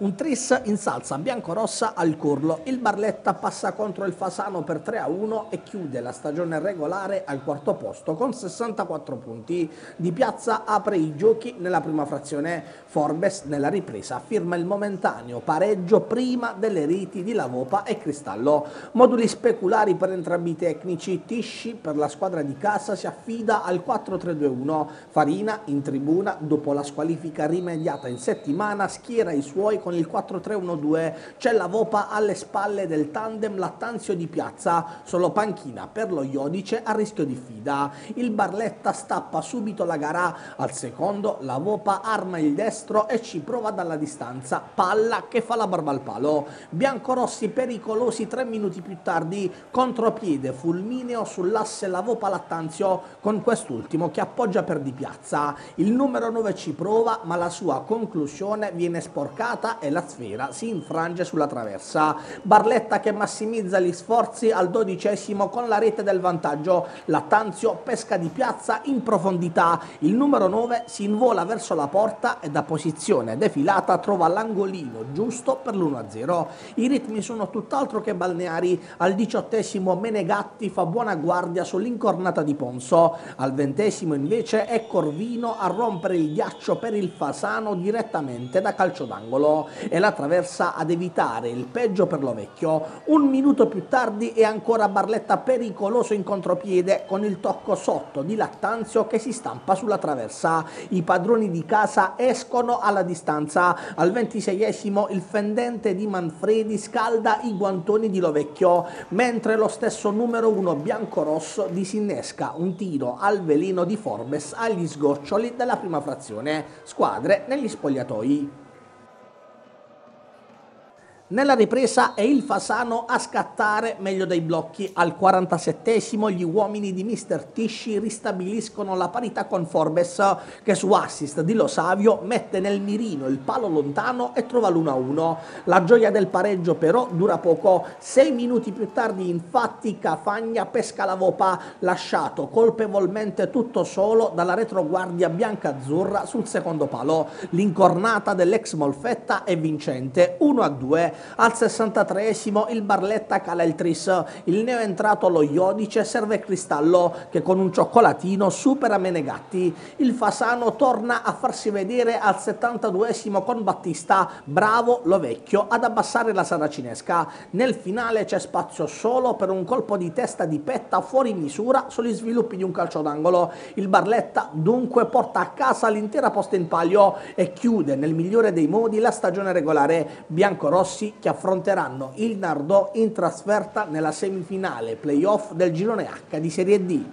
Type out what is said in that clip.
Un tris in salsa bianco-rossa al Curlo. Il Barletta passa contro il Fasano per 3-1 e chiude la stagione regolare al quarto posto con 64 punti. Di piazza apre i giochi nella prima frazione. Forbes nella ripresa firma il momentaneo pareggio prima delle riti di Lavopa e Cristallo. Moduli speculari per entrambi i tecnici. Tisci per la squadra di casa si affida al 4-3-2-1. Farina in tribuna dopo la squalifica rimediata in settimana schiera i suoi con il 4-3-1-2 c'è la Vopa alle spalle del tandem Lattanzio di Piazza, solo panchina per lo Iodice a rischio di fida. Il Barletta stappa subito la gara, al secondo la Vopa arma il destro e ci prova dalla distanza, palla che fa la barba al palo. Biancorossi pericolosi tre minuti più tardi, contropiede fulmineo sull'asse la Vopa Lattanzio con quest'ultimo che appoggia per di piazza. Il numero 9 ci prova ma la sua conclusione viene sporcata e la sfera si infrange sulla traversa. Barletta che massimizza gli sforzi al dodicesimo con la rete del vantaggio. Lattanzio pesca di piazza in profondità. Il numero 9 si invola verso la porta e da posizione defilata trova l'angolino giusto per l'1-0. I ritmi sono tutt'altro che balneari. Al diciottesimo Menegatti fa buona guardia sull'incornata di Ponso. Al ventesimo invece è Corvino a rompere il ghiaccio per il Fasano direttamente da calcio d'angolo e la traversa ad evitare il peggio per lo vecchio. Un minuto più tardi è ancora Barletta pericoloso in contropiede con il tocco sotto di Lattanzio che si stampa sulla traversa. I padroni di casa escono alla distanza. Al ventiseiesimo il fendente di Manfredi scalda i guantoni di Lovecchio, mentre lo stesso numero uno bianco-rosso disinnesca un tiro al veleno di Forbes agli sgoccioli della prima frazione. Squadre negli spogliatoi. Nella ripresa è il Fasano a scattare meglio dei blocchi. Al 47esimo gli uomini di Mister Tisci ristabiliscono la parità con Forbes che su assist di Lo Savio mette nel mirino il palo lontano e trova l'1-1. La gioia del pareggio però dura poco. Sei minuti più tardi infatti Cafagna pesca la Vopa lasciato colpevolmente tutto solo dalla retroguardia bianca-azzurra sul secondo palo. L'incornata dell'ex Molfetta è vincente 1-2 al 63esimo il Barletta cala il tris, il neo entrato allo Iodice serve Cristallo che con un cioccolatino supera Menegatti. Il Fasano torna a farsi vedere al 72esimo con Battista, bravo lo vecchio ad abbassare la saracinesca. Nel finale c'è spazio solo per un colpo di testa di petta fuori misura sugli sviluppi di un calcio d'angolo. Il Barletta dunque porta a casa l'intera posta in palio e chiude nel migliore dei modi la stagione regolare. Biancorossi che affronteranno il Nardò in trasferta nella semifinale playoff del girone H di Serie D.